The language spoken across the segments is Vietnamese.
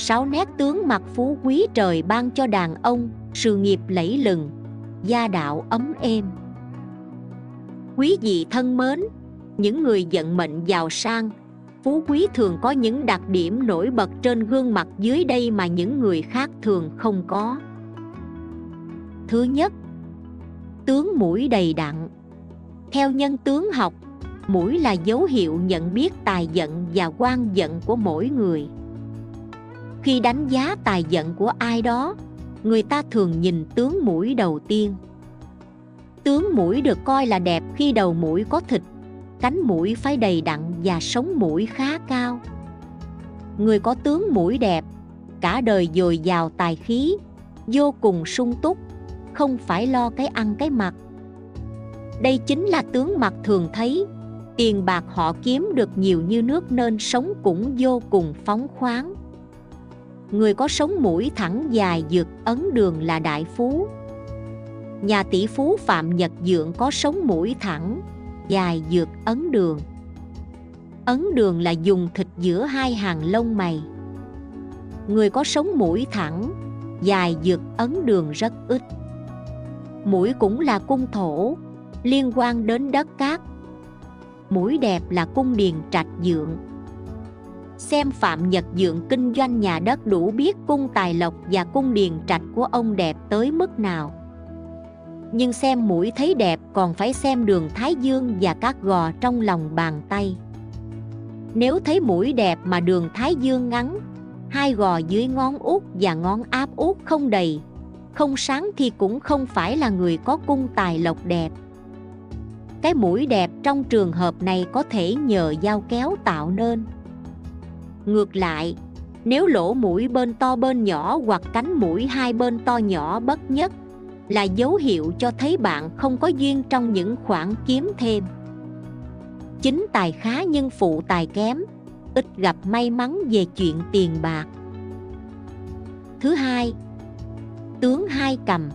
sáu nét tướng mặt phú quý trời ban cho đàn ông, sự nghiệp lẫy lừng, gia đạo ấm êm. Quý vị thân mến, những người vận mệnh giàu sang, phú quý thường có những đặc điểm nổi bật trên gương mặt dưới đây mà những người khác thường không có. Thứ nhất, tướng mũi đầy đặn. Theo nhân tướng học, mũi là dấu hiệu nhận biết tài giận và quan giận của mỗi người khi đánh giá tài giận của ai đó, người ta thường nhìn tướng mũi đầu tiên. Tướng mũi được coi là đẹp khi đầu mũi có thịt, cánh mũi phải đầy đặn và sống mũi khá cao. Người có tướng mũi đẹp, cả đời dồi dào tài khí, vô cùng sung túc, không phải lo cái ăn cái mặc. Đây chính là tướng mặt thường thấy, tiền bạc họ kiếm được nhiều như nước nên sống cũng vô cùng phóng khoáng người có sống mũi thẳng dài dược ấn đường là đại phú. Nhà tỷ phú phạm nhật dượng có sống mũi thẳng dài dược ấn đường. Ấn đường là dùng thịt giữa hai hàng lông mày. Người có sống mũi thẳng dài dược ấn đường rất ít. Mũi cũng là cung thổ, liên quan đến đất cát. Mũi đẹp là cung điền trạch dượng xem phạm nhật dượng kinh doanh nhà đất đủ biết cung tài lộc và cung điền trạch của ông đẹp tới mức nào. Nhưng xem mũi thấy đẹp còn phải xem đường thái dương và các gò trong lòng bàn tay. Nếu thấy mũi đẹp mà đường thái dương ngắn, hai gò dưới ngón út và ngón áp út không đầy, không sáng thì cũng không phải là người có cung tài lộc đẹp. Cái mũi đẹp trong trường hợp này có thể nhờ dao kéo tạo nên ngược lại. Nếu lỗ mũi bên to bên nhỏ hoặc cánh mũi hai bên to nhỏ bất nhất là dấu hiệu cho thấy bạn không có duyên trong những khoản kiếm thêm. Chính tài khá nhưng phụ tài kém, ít gặp may mắn về chuyện tiền bạc. Thứ hai, tướng hai cầm.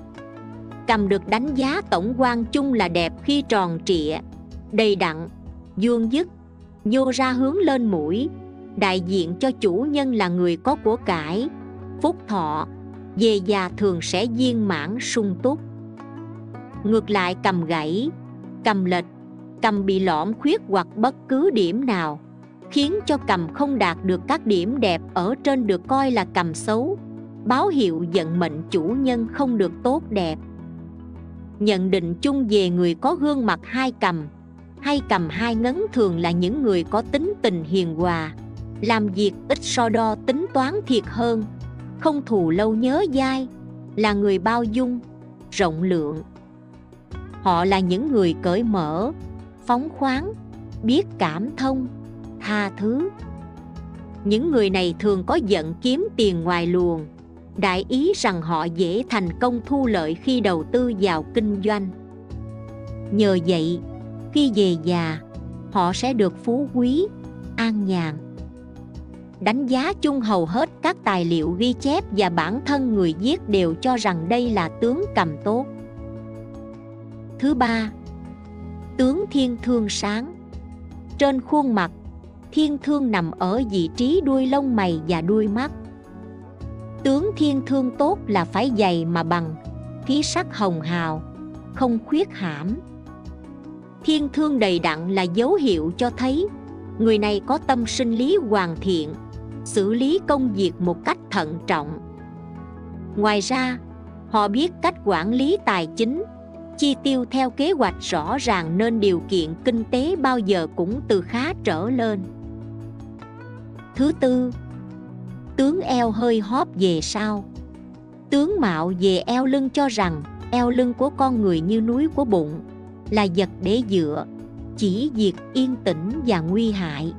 Cầm được đánh giá tổng quan chung là đẹp khi tròn trịa, đầy đặn, vuông dứt, nhô ra hướng lên mũi đại diện cho chủ nhân là người có của cải. Phúc thọ, về già thường sẽ viên mãn sung túc. Ngược lại cầm gãy, cầm lệch, cầm bị lõm khuyết hoặc bất cứ điểm nào, khiến cho cầm không đạt được các điểm đẹp ở trên được coi là cầm xấu. Báo hiệu vận mệnh chủ nhân không được tốt đẹp. Nhận định chung về người có gương mặt hai cầm, hay cầm hai ngấn thường là những người có tính tình hiền hòa làm việc ít so đo tính toán thiệt hơn. Không thù lâu nhớ dai. Là người bao dung, rộng lượng. Họ là những người cởi mở, phóng khoáng, biết cảm thông, tha thứ. Những người này thường có giận kiếm tiền ngoài luồng, đại ý rằng họ dễ thành công thu lợi khi đầu tư vào kinh doanh. Nhờ vậy, khi về già, họ sẽ được phú quý, an nhàn đánh giá chung hầu hết các tài liệu ghi chép và bản thân người viết đều cho rằng đây là tướng cầm tốt. Thứ ba, tướng thiên thương sáng. Trên khuôn mặt, thiên thương nằm ở vị trí đuôi lông mày và đuôi mắt. Tướng thiên thương tốt là phải dày mà bằng, khí sắc hồng hào, không khuyết hãm. Thiên thương đầy đặn là dấu hiệu cho thấy người này có tâm sinh lý hoàn thiện xử lý công việc một cách thận trọng. Ngoài ra, họ biết cách quản lý tài chính, chi tiêu theo kế hoạch rõ ràng nên điều kiện kinh tế bao giờ cũng từ khá trở lên. Thứ tư, tướng eo hơi hóp về sau. Tướng mạo về eo lưng cho rằng eo lưng của con người như núi của bụng là vật để dựa, chỉ việc yên tĩnh và nguy hại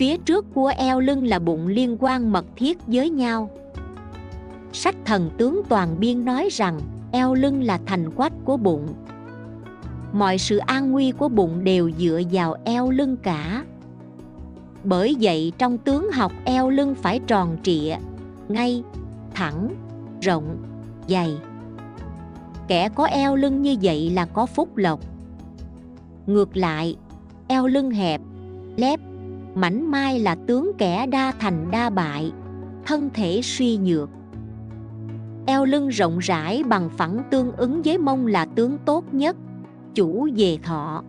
phía trước của eo lưng là bụng liên quan mật thiết với nhau. Sách thần tướng toàn biên nói rằng, eo lưng là thành quách của bụng. Mọi sự an nguy của bụng đều dựa vào eo lưng cả. Bởi vậy trong tướng học eo lưng phải tròn trịa, ngay, thẳng, rộng, dày. Kẻ có eo lưng như vậy là có phúc lộc. Ngược lại, eo lưng hẹp, lép mảnh mai là tướng kẻ đa thành đa bại, thân thể suy nhược. Eo lưng rộng rãi bằng phẳng tương ứng với mông là tướng tốt nhất, chủ về thọ.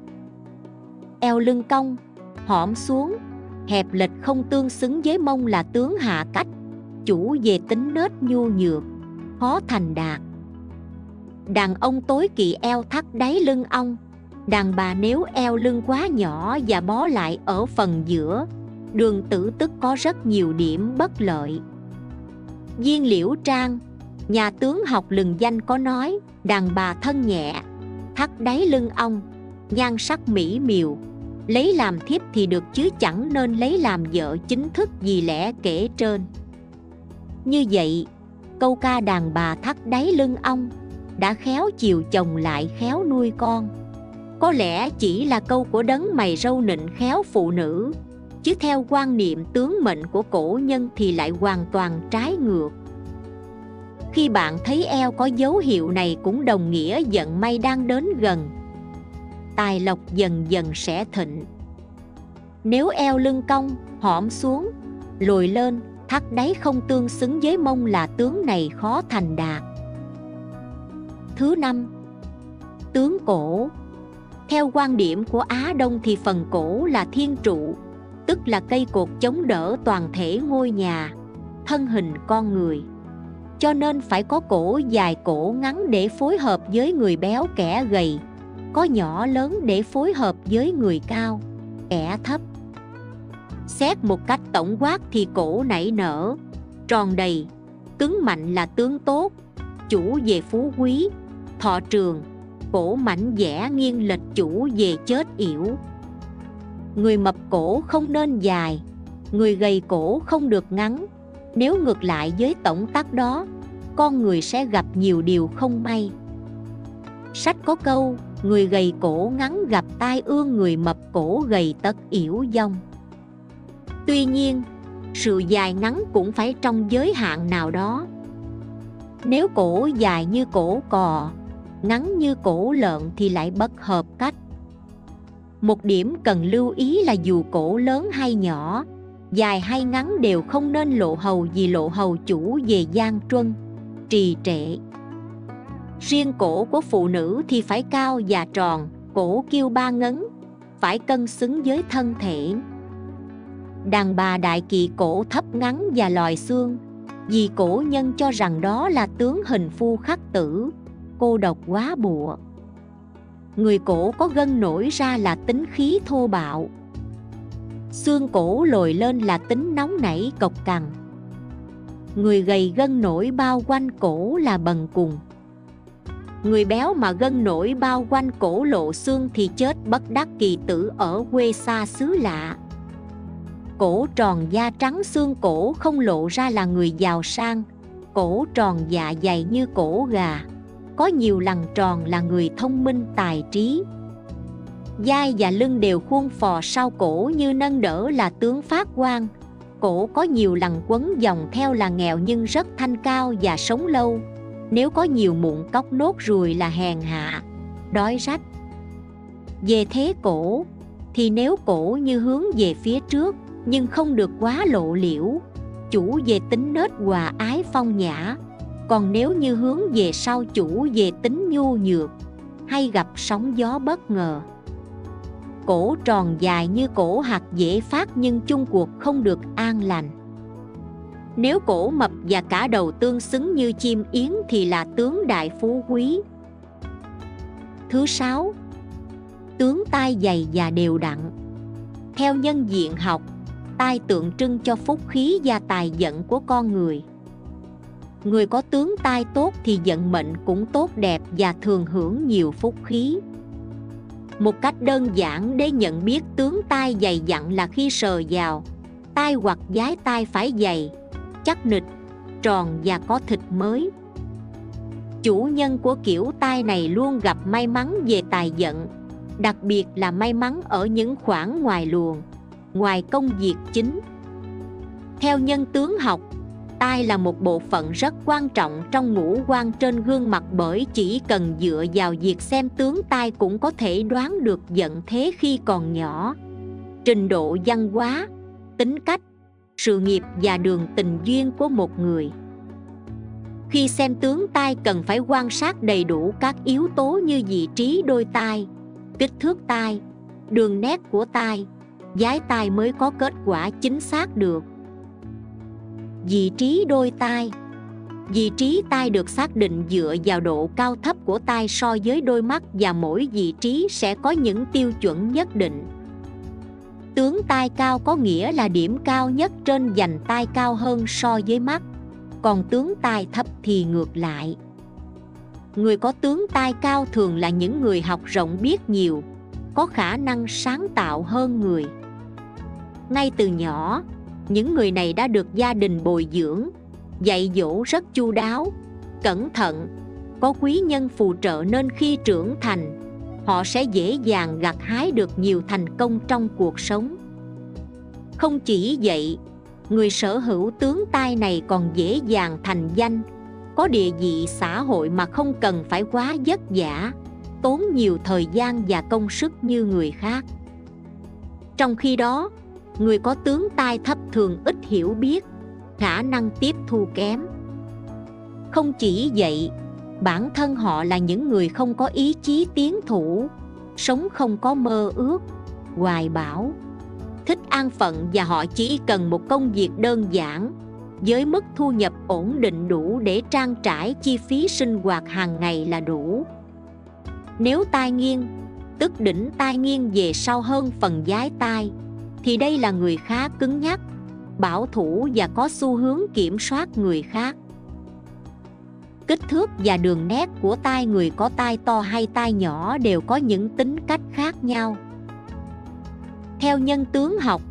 Eo lưng cong, hõm xuống, hẹp lệch không tương xứng với mông là tướng hạ cách, chủ về tính nết nhu nhược, khó thành đạt. Đàn ông tối kỵ eo thắt đáy lưng ong đàn bà nếu eo lưng quá nhỏ và bó lại ở phần giữa, đường tử tức có rất nhiều điểm bất lợi. Viên liễu trang, nhà tướng học lừng danh có nói, đàn bà thân nhẹ, thắt đáy lưng ong, nhan sắc mỹ miều, lấy làm thiếp thì được chứ chẳng nên lấy làm vợ chính thức vì lẽ kể trên. Như vậy, câu ca đàn bà thắt đáy lưng ong đã khéo chiều chồng lại khéo nuôi con có lẽ chỉ là câu của đấng mày râu nịnh khéo phụ nữ. Chứ theo quan niệm tướng mệnh của cổ nhân thì lại hoàn toàn trái ngược. Khi bạn thấy eo có dấu hiệu này cũng đồng nghĩa vận may đang đến gần. Tài lộc dần dần sẽ thịnh. Nếu eo lưng cong, hõm xuống, lồi lên, thắt đáy không tương xứng với mông là tướng này khó thành đạt. Thứ năm, tướng cổ theo quan điểm của á đông thì phần cổ là thiên trụ, tức là cây cột chống đỡ toàn thể ngôi nhà, thân hình con người. Cho nên phải có cổ dài cổ ngắn để phối hợp với người béo kẻ gầy, có nhỏ lớn để phối hợp với người cao, kẻ thấp. Xét một cách tổng quát thì cổ nảy nở, tròn đầy, cứng mạnh là tướng tốt, chủ về phú quý, thọ trường cổ mảnh dẻ nghiêng lệch chủ về chết yểu. Người mập cổ không nên dài, người gầy cổ không được ngắn. Nếu ngược lại với tổng tắc đó, con người sẽ gặp nhiều điều không may. Sách có câu, người gầy cổ ngắn gặp tai ương, người mập cổ gầy tất yểu dông. Tuy nhiên, sự dài ngắn cũng phải trong giới hạn nào đó. Nếu cổ dài như cổ cò ngắn như cổ lợn thì lại bất hợp cách. Một điểm cần lưu ý là dù cổ lớn hay nhỏ, dài hay ngắn đều không nên lộ hầu vì lộ hầu chủ về gian truân, trì trệ. Riêng cổ của phụ nữ thì phải cao và tròn, cổ kiêu ba ngấn, phải cân xứng với thân thể. Đàn bà đại kỵ cổ thấp ngắn và lòi xương, vì cổ nhân cho rằng đó là tướng hình phu khắc tử cô độc quá bụa người cổ có gân nổi ra là tính khí thô bạo. Xương cổ lồi lên là tính nóng nảy cộc cằn. Người gầy gân nổi bao quanh cổ là bần cùng. Người béo mà gân nổi bao quanh cổ lộ xương thì chết bất đắc kỳ tử ở quê xa xứ lạ. Cổ tròn da trắng xương cổ không lộ ra là người giàu sang. Cổ tròn dạ dày như cổ gà có nhiều lằn tròn là người thông minh, tài trí. Dai và lưng đều khuôn phò sau cổ như nâng đỡ là tướng phát quan cổ có nhiều lằn quấn dòng theo là nghèo nhưng rất thanh cao và sống lâu. Nếu có nhiều mụn cóc nốt ruồi là hèn hạ, đói rách. Về thế cổ, thì nếu cổ như hướng về phía trước, nhưng không được quá lộ liễu, chủ về tính nết hòa ái phong nhã còn nếu như hướng về sau chủ về tính nhu nhược, hay gặp sóng gió bất ngờ. Cổ tròn dài như cổ hạt dễ phát nhưng chung cuộc không được an lành. Nếu cổ mập và cả đầu tương xứng như chim yến thì là tướng đại phú quý. Thứ sáu, tướng tai dày và đều đặn. Theo nhân diện học, tai tượng trưng cho phúc khí và tài vận của con người người có tướng tai tốt thì vận mệnh cũng tốt đẹp và thường hưởng nhiều phúc khí. Một cách đơn giản để nhận biết tướng tai dày dặn là khi sờ vào, tai hoặc giái tai phải dày, chắc nịch, tròn và có thịt mới. Chủ nhân của kiểu tai này luôn gặp may mắn về tài vận đặc biệt là may mắn ở những khoảng ngoài luồng, ngoài công việc chính. Theo nhân tướng học tai là một bộ phận rất quan trọng trong ngũ quan trên gương mặt bởi chỉ cần dựa vào việc xem tướng tai cũng có thể đoán được giận thế khi còn nhỏ. Trình độ văn hóa, tính cách, sự nghiệp và đường tình duyên của một người. Khi xem tướng tai cần phải quan sát đầy đủ các yếu tố như vị trí đôi tai, kích thước tai, đường nét của tai giái tai mới có kết quả chính xác được vị trí đôi tai. Vị trí tai được xác định dựa vào độ cao thấp của tai so với đôi mắt và mỗi vị trí sẽ có những tiêu chuẩn nhất định. Tướng tai cao có nghĩa là điểm cao nhất trên dành tai cao hơn so với mắt. Còn tướng tai thấp thì ngược lại. Người có tướng tai cao thường là những người học rộng biết nhiều, có khả năng sáng tạo hơn người. Ngay từ nhỏ những người này đã được gia đình bồi dưỡng, dạy dỗ rất chu đáo, cẩn thận, có quý nhân phù trợ nên khi trưởng thành, họ sẽ dễ dàng gặt hái được nhiều thành công trong cuộc sống. Không chỉ vậy, người sở hữu tướng tai này còn dễ dàng thành danh, có địa vị xã hội mà không cần phải quá vất vả, tốn nhiều thời gian và công sức như người khác. Trong khi đó người có tướng tai thấp thường ít hiểu biết, khả năng tiếp thu kém. Không chỉ vậy, bản thân họ là những người không có ý chí tiến thủ, sống không có mơ ước, hoài bão. Thích an phận và họ chỉ cần một công việc đơn giản, với mức thu nhập ổn định đủ để trang trải chi phí sinh hoạt hàng ngày là đủ. Nếu tai nghiêng, tức đỉnh tai nghiêng về sau hơn phần giái tai thì đây là người khá cứng nhắc, bảo thủ và có xu hướng kiểm soát người khác. Kích thước và đường nét của tai người có tai to hay tai nhỏ đều có những tính cách khác nhau. Theo nhân tướng học,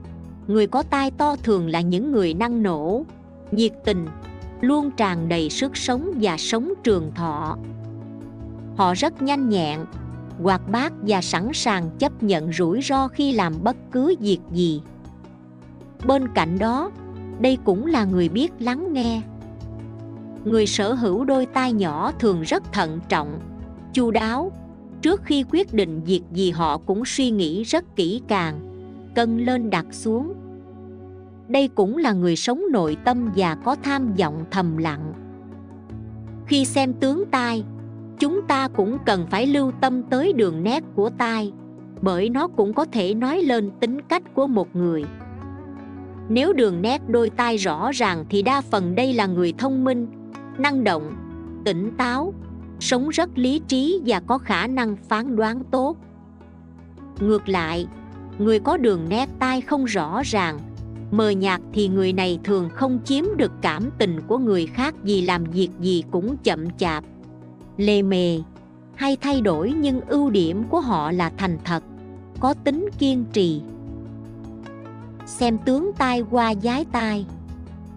người có tai to thường là những người năng nổ, nhiệt tình, luôn tràn đầy sức sống và sống trường thọ. Họ rất nhanh nhẹn hoạt bát và sẵn sàng chấp nhận rủi ro khi làm bất cứ việc gì. Bên cạnh đó, đây cũng là người biết lắng nghe. Người sở hữu đôi tai nhỏ thường rất thận trọng, chu đáo. Trước khi quyết định việc gì họ cũng suy nghĩ rất kỹ càng, cân lên đặt xuống. Đây cũng là người sống nội tâm và có tham vọng thầm lặng. Khi xem tướng tai chúng ta cũng cần phải lưu tâm tới đường nét của tai, bởi nó cũng có thể nói lên tính cách của một người. Nếu đường nét đôi tai rõ ràng thì đa phần đây là người thông minh, năng động, tỉnh táo, sống rất lý trí và có khả năng phán đoán tốt. Ngược lại, người có đường nét tai không rõ ràng, mờ nhạt thì người này thường không chiếm được cảm tình của người khác vì làm việc gì cũng chậm chạp lề mề. Hay thay đổi nhưng ưu điểm của họ là thành thật, có tính kiên trì. Xem tướng tai qua giái tai.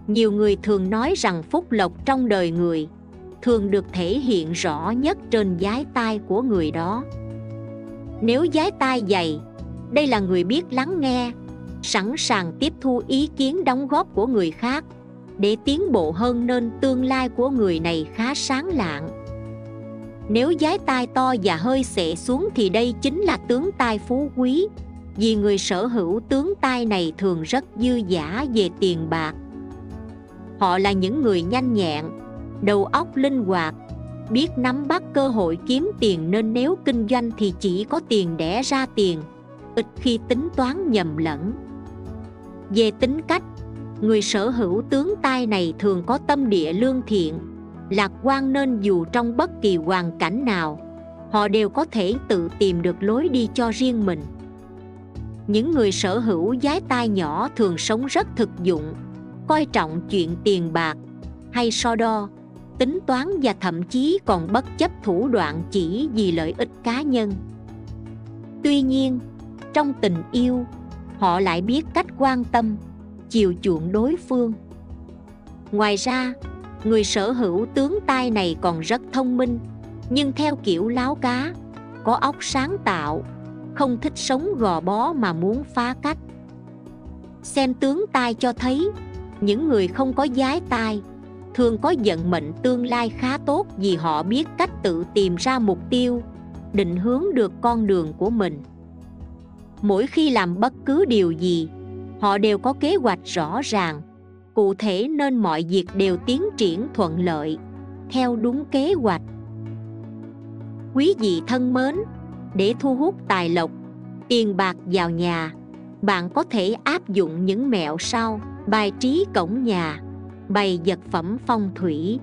Nhiều người thường nói rằng phúc lộc trong đời người, thường được thể hiện rõ nhất trên giái tai của người đó. Nếu giái tai dày, đây là người biết lắng nghe, sẵn sàng tiếp thu ý kiến đóng góp của người khác, để tiến bộ hơn nên tương lai của người này khá sáng lạng nếu giái tai to và hơi xệ xuống thì đây chính là tướng tai phú quý. Vì người sở hữu tướng tai này thường rất dư giả về tiền bạc. Họ là những người nhanh nhẹn, đầu óc linh hoạt, biết nắm bắt cơ hội kiếm tiền nên nếu kinh doanh thì chỉ có tiền đẻ ra tiền, ít khi tính toán nhầm lẫn. Về tính cách, người sở hữu tướng tai này thường có tâm địa lương thiện lạc quan nên dù trong bất kỳ hoàn cảnh nào, họ đều có thể tự tìm được lối đi cho riêng mình. Những người sở hữu giái tai nhỏ thường sống rất thực dụng, coi trọng chuyện tiền bạc, hay so đo, tính toán và thậm chí còn bất chấp thủ đoạn chỉ vì lợi ích cá nhân. Tuy nhiên, trong tình yêu, họ lại biết cách quan tâm, chiều chuộng đối phương. Ngoài ra người sở hữu tướng tai này còn rất thông minh, nhưng theo kiểu láo cá, có óc sáng tạo, không thích sống gò bó mà muốn phá cách. Xem tướng tai cho thấy, những người không có giái tai, thường có vận mệnh tương lai khá tốt vì họ biết cách tự tìm ra mục tiêu, định hướng được con đường của mình. Mỗi khi làm bất cứ điều gì, họ đều có kế hoạch rõ ràng cụ thể nên mọi việc đều tiến triển thuận lợi, theo đúng kế hoạch. Quý vị thân mến, để thu hút tài lộc, tiền bạc vào nhà, bạn có thể áp dụng những mẹo sau. Bài trí cổng nhà, bày vật phẩm phong thủy.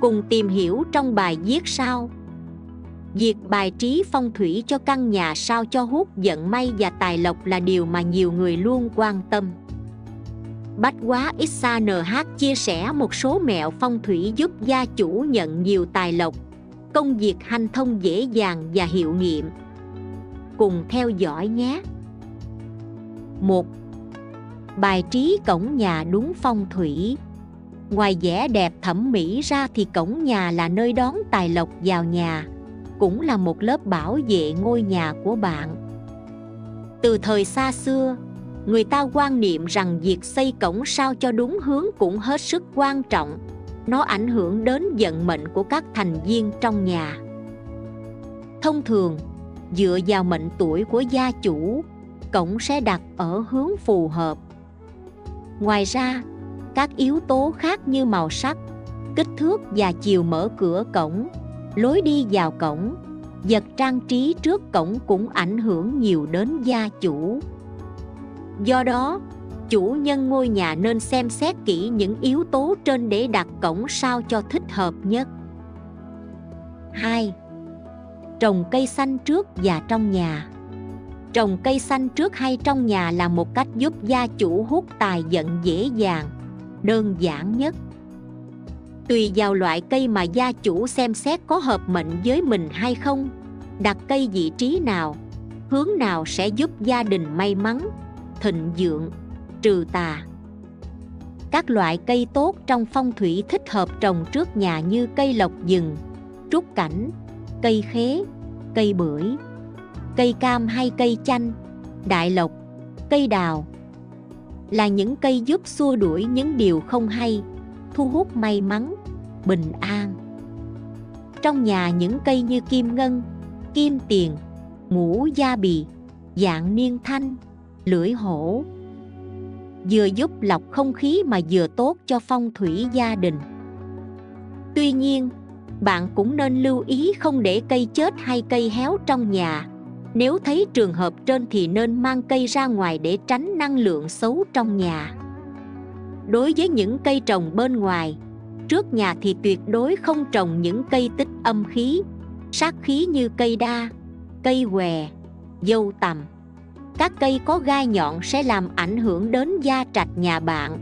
Cùng tìm hiểu trong bài viết sau. Việc bài trí phong thủy cho căn nhà sao cho hút vận may và tài lộc là điều mà nhiều người luôn quan tâm. Bách Quá XANH chia sẻ một số mẹo phong thủy giúp gia chủ nhận nhiều tài lộc, công việc hành thông dễ dàng và hiệu nghiệm. Cùng theo dõi nhé! 1. Bài trí cổng nhà đúng phong thủy Ngoài vẻ đẹp thẩm mỹ ra thì cổng nhà là nơi đón tài lộc vào nhà Cũng là một lớp bảo vệ ngôi nhà của bạn Từ thời xa xưa, người ta quan niệm rằng việc xây cổng sao cho đúng hướng cũng hết sức quan trọng. Nó ảnh hưởng đến vận mệnh của các thành viên trong nhà. Thông thường, dựa vào mệnh tuổi của gia chủ, cổng sẽ đặt ở hướng phù hợp. Ngoài ra, các yếu tố khác như màu sắc, kích thước và chiều mở cửa cổng, lối đi vào cổng, vật trang trí trước cổng cũng ảnh hưởng nhiều đến gia chủ. Do đó, chủ nhân ngôi nhà nên xem xét kỹ những yếu tố trên để đặt cổng sao cho thích hợp nhất. 2. Trồng cây xanh trước và trong nhà Trồng cây xanh trước hay trong nhà là một cách giúp gia chủ hút tài vận dễ dàng, đơn giản nhất. Tùy vào loại cây mà gia chủ xem xét có hợp mệnh với mình hay không, đặt cây vị trí nào, hướng nào sẽ giúp gia đình may mắn, thịnh dượng, trừ tà. Các loại cây tốt trong phong thủy thích hợp trồng trước nhà như cây lộc rừng, trúc cảnh, cây khế, cây bưởi, cây cam hay cây chanh, đại lộc, cây đào là những cây giúp xua đuổi những điều không hay, thu hút may mắn, bình an. Trong nhà những cây như kim ngân, kim tiền, ngũ gia bì, dạng niên thanh, lưỡi hổ. Vừa giúp lọc không khí mà vừa tốt cho phong thủy gia đình. Tuy nhiên, bạn cũng nên lưu ý không để cây chết hay cây héo trong nhà. Nếu thấy trường hợp trên thì nên mang cây ra ngoài để tránh năng lượng xấu trong nhà. Đối với những cây trồng bên ngoài, trước nhà thì tuyệt đối không trồng những cây tích âm khí, sát khí như cây đa, cây què, dâu tằm các cây có gai nhọn sẽ làm ảnh hưởng đến gia trạch nhà bạn,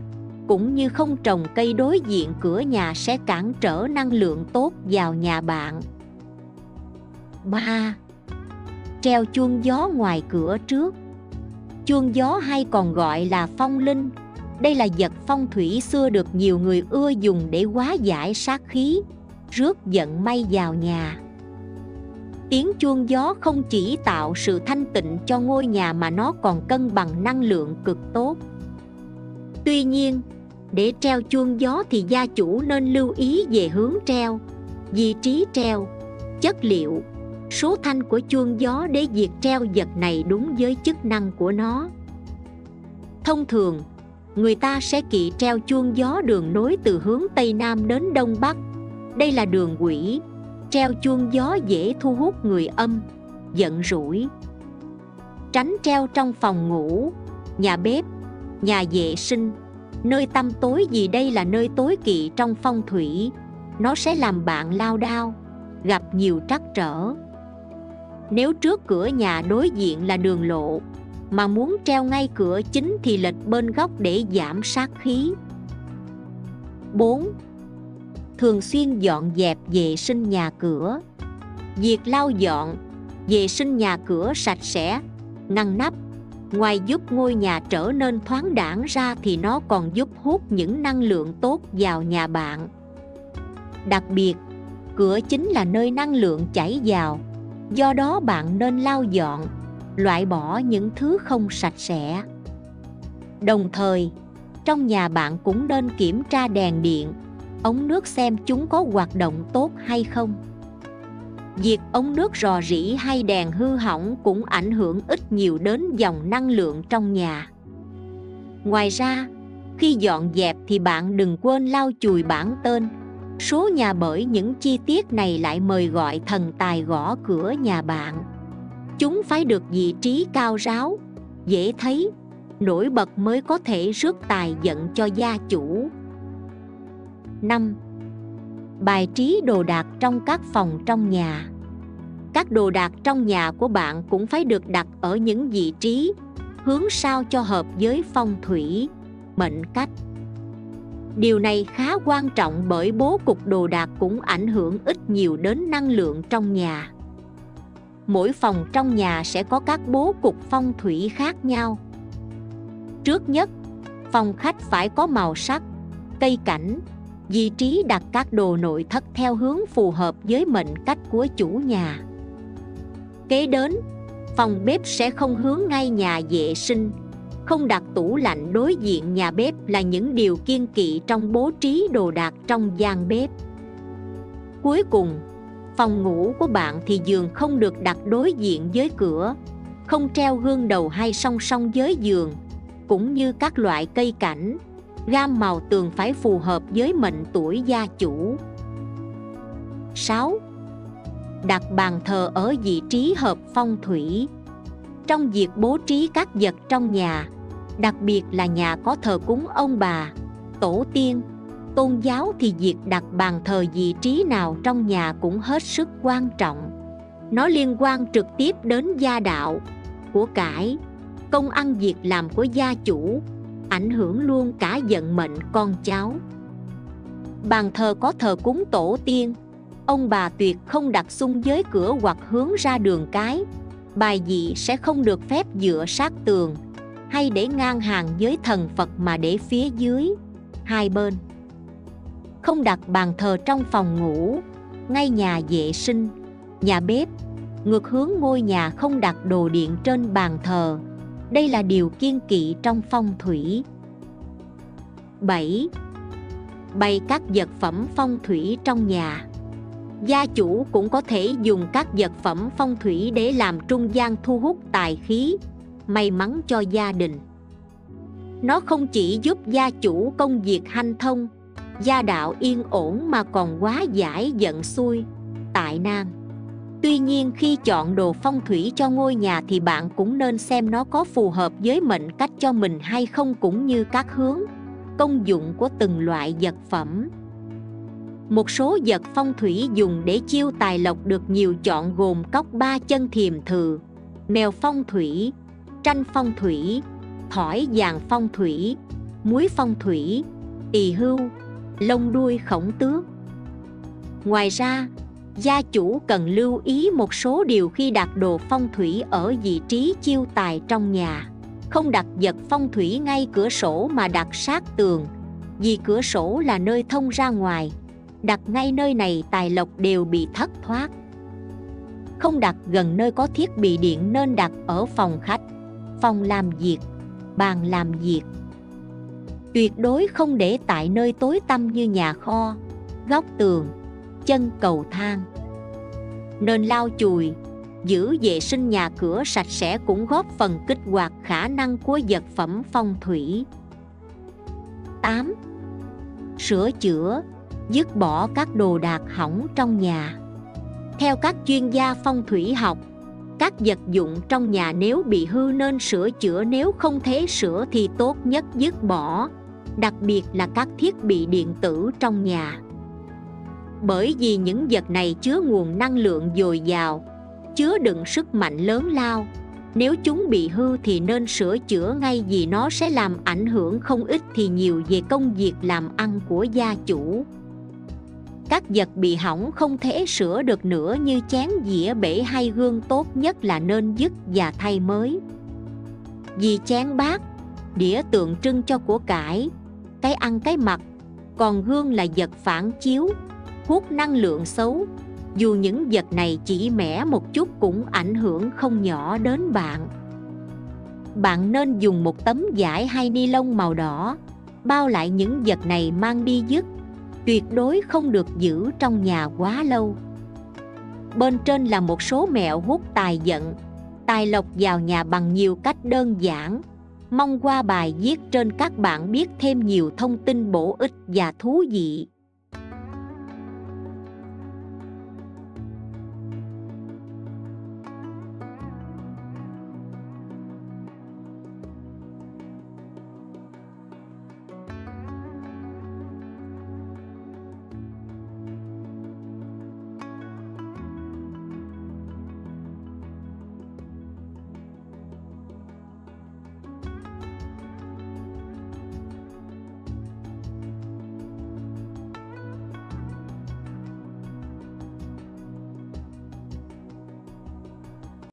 cũng như không trồng cây đối diện cửa nhà sẽ cản trở năng lượng tốt vào nhà bạn. 3. Treo chuông gió ngoài cửa trước. Chuông gió hay còn gọi là phong linh. Đây là vật phong thủy xưa được nhiều người ưa dùng để hóa giải sát khí, Rước vận may vào nhà tiếng chuông gió không chỉ tạo sự thanh tịnh cho ngôi nhà mà nó còn cân bằng năng lượng cực tốt. Tuy nhiên, để treo chuông gió thì gia chủ nên lưu ý về hướng treo, vị trí treo, chất liệu, số thanh của chuông gió để việc treo vật này đúng với chức năng của nó. Thông thường, người ta sẽ kỵ treo chuông gió đường nối từ hướng tây nam đến đông bắc. Đây là đường quỷ treo chuông gió dễ thu hút người âm, giận rủi. Tránh treo trong phòng ngủ, nhà bếp, nhà vệ sinh. Nơi tăm tối vì đây là nơi tối kỵ trong phong thủy. Nó sẽ làm bạn lao đao, gặp nhiều trắc trở. Nếu trước cửa nhà đối diện là đường lộ, mà muốn treo ngay cửa chính thì lệch bên góc để giảm sát khí. 4 thường xuyên dọn dẹp vệ sinh nhà cửa. Việc lau dọn, vệ sinh nhà cửa sạch sẽ ngăn nắp. Ngoài giúp ngôi nhà trở nên thoáng đãng ra thì nó còn giúp hút những năng lượng tốt vào nhà bạn. Đặc biệt, cửa chính là nơi năng lượng chảy vào. Do đó bạn nên lau dọn, loại bỏ những thứ không sạch sẽ. Đồng thời, trong nhà bạn cũng nên kiểm tra đèn điện ống nước xem chúng có hoạt động tốt hay không. Việc ống nước rò rỉ hay đèn hư hỏng cũng ảnh hưởng ít nhiều đến dòng năng lượng trong nhà. Ngoài ra, khi dọn dẹp thì bạn đừng quên lau chùi bảng tên. Số nhà bởi những chi tiết này lại mời gọi thần tài gõ cửa nhà bạn. Chúng phải được vị trí cao ráo, dễ thấy, nổi bật mới có thể rước tài giận cho gia chủ. 5. Bài trí đồ đạc trong các phòng trong nhà. Các đồ đạc trong nhà của bạn cũng phải được đặt ở những vị trí hướng sao cho hợp với phong thủy, mệnh cách. Điều này khá quan trọng bởi bố cục đồ đạc cũng ảnh hưởng ít nhiều đến năng lượng trong nhà. Mỗi phòng trong nhà sẽ có các bố cục phong thủy khác nhau. Trước nhất, phòng khách phải có màu sắc, cây cảnh, vị trí đặt các đồ nội thất theo hướng phù hợp với mệnh cách của chủ nhà. Kế đến, phòng bếp sẽ không hướng ngay nhà vệ sinh, không đặt tủ lạnh đối diện nhà bếp là những điều kiên kỵ trong bố trí đồ đạc trong gian bếp. Cuối cùng, phòng ngủ của bạn thì giường không được đặt đối diện với cửa, không treo gương đầu hay song song với giường, cũng như các loại cây cảnh gam màu tường phải phù hợp với mệnh tuổi gia chủ. 6. Đặt bàn thờ ở vị trí hợp phong thủy. Trong việc bố trí các vật trong nhà Đặc biệt là nhà có thờ cúng ông bà, tổ tiên, tôn giáo thì việc đặt bàn thờ vị trí nào trong nhà cũng hết sức quan trọng. Nó liên quan trực tiếp đến gia đạo, của cải, công ăn việc làm của gia chủ ảnh hưởng luôn cả vận mệnh con cháu. Bàn thờ có thờ cúng tổ tiên, ông bà tuyệt không đặt xung giới cửa hoặc hướng ra đường cái. Bài dị sẽ không được phép dựa sát tường hay để ngang hàng với thần phật mà để phía dưới, hai bên. Không đặt bàn thờ trong phòng ngủ, ngay nhà vệ sinh, nhà bếp. Ngược hướng ngôi nhà không đặt đồ điện trên bàn thờ đây là điều kiên kỵ trong phong thủy 7. Bày các vật phẩm phong thủy trong nhà Gia chủ cũng có thể dùng các vật phẩm phong thủy để làm trung gian thu hút tài khí, may mắn cho gia đình. Nó không chỉ giúp gia chủ công việc hanh thông, gia đạo yên ổn mà còn quá giải giận xuôi, tại nan. Tuy nhiên khi chọn đồ phong thủy cho ngôi nhà thì bạn cũng nên xem nó có phù hợp với mệnh cách cho mình hay không cũng như các hướng, công dụng của từng loại vật phẩm. Một số vật phong thủy dùng để chiêu tài lộc được nhiều chọn gồm cốc ba chân thiềm thừ, mèo phong thủy, tranh phong thủy, thỏi vàng phong thủy, muối phong thủy, tỳ hưu, lông đuôi khổng tước. Ngoài ra, gia chủ cần lưu ý một số điều khi đặt đồ phong thủy ở vị trí chiêu tài trong nhà. Không đặt vật phong thủy ngay cửa sổ mà đặt sát tường, vì cửa sổ là nơi thông ra ngoài. Đặt ngay nơi này, tài lộc đều bị thất thoát. Không đặt gần nơi có thiết bị điện nên đặt ở phòng khách, phòng làm việc, bàn làm việc. Tuyệt đối không để tại nơi tối tăm như nhà kho, góc tường chân cầu thang. Nên lau chùi giữ vệ sinh nhà cửa sạch sẽ cũng góp phần kích hoạt khả năng của vật phẩm phong thủy. 8. Sửa chữa, dứt bỏ các đồ đạc hỏng trong nhà. Theo các chuyên gia phong thủy học, các vật dụng trong nhà nếu bị hư nên sửa chữa nếu không thể sửa thì tốt nhất dứt bỏ đặc biệt là các thiết bị điện tử trong nhà bởi vì những vật này chứa nguồn năng lượng dồi dào, chứa đựng sức mạnh lớn lao. Nếu chúng bị hư thì nên sửa chữa ngay vì nó sẽ làm ảnh hưởng không ít thì nhiều về công việc làm ăn của gia chủ. Các vật bị hỏng không thể sửa được nữa như chén dĩa bể hay gương tốt nhất là nên dứt và thay mới. Vì chén bát, đĩa tượng trưng cho của cải, cái ăn cái mặc, còn gương là vật phản chiếu hút năng lượng xấu. Dù những vật này chỉ mẻ một chút cũng ảnh hưởng không nhỏ đến bạn. Bạn nên dùng một tấm vải hay ni lông màu đỏ, bao lại những vật này mang đi dứt tuyệt đối không được giữ trong nhà quá lâu. Bên trên là một số mẹo hút tài giận. Tài lộc vào nhà bằng nhiều cách đơn giản. Mong qua bài viết trên các bạn biết thêm nhiều thông tin bổ ích và thú vị.